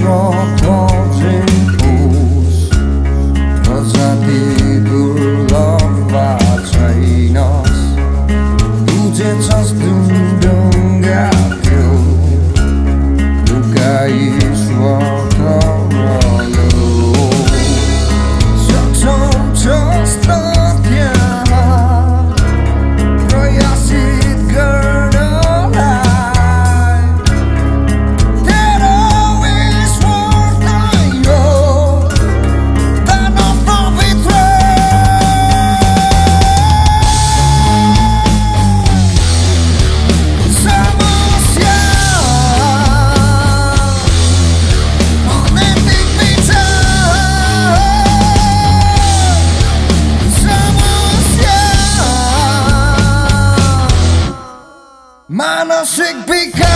krokodzym puls Roza tidur lovačai nos Ludzie czas dum Manasik pikar